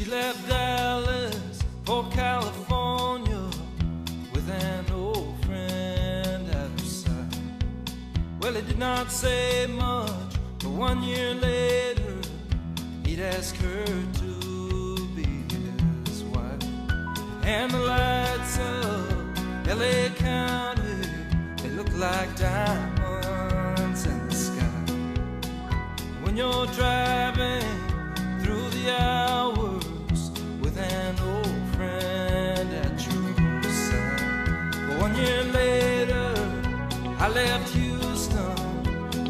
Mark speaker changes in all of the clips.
Speaker 1: She left Dallas for California with an old friend at her side. Well, he did not say much, but one year later, he'd ask her to be his wife. And the lights of LA County, they look like diamonds left Houston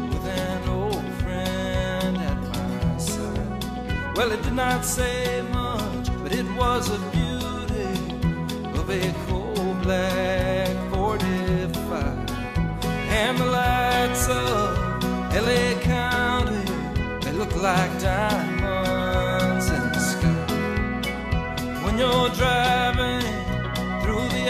Speaker 1: with an old friend at my side. Well, it did not say much, but it was a beauty of a coal black 45. And the lights of LA County, they look like diamonds in the sky. When you're driving through the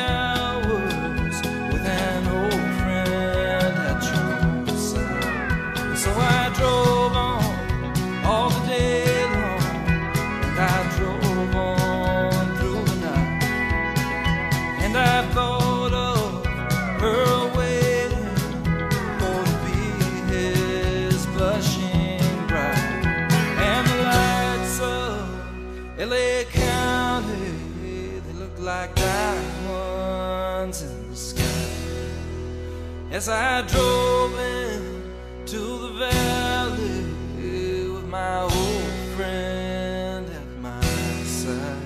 Speaker 1: diamonds in the sky. As I drove in to the valley with my old friend at my side.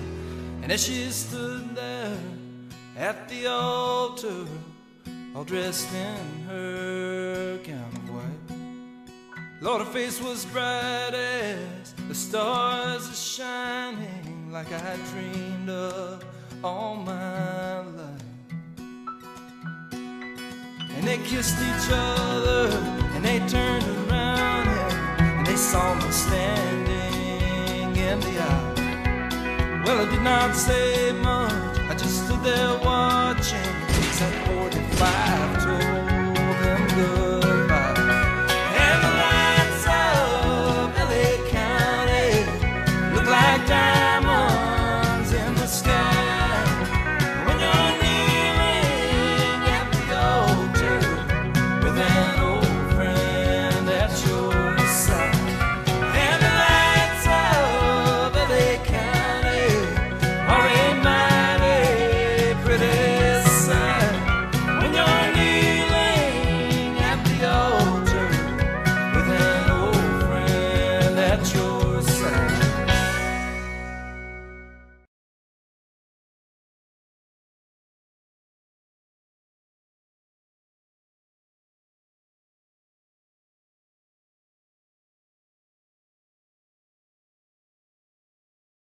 Speaker 1: And as she stood there at the altar, all dressed in her gown of white. Lord, her face was bright as the stars are shining, like I dreamed of all my life. And they kissed each other, and they turned around, and, they saw me standing in the aisle. Well, I did not say much,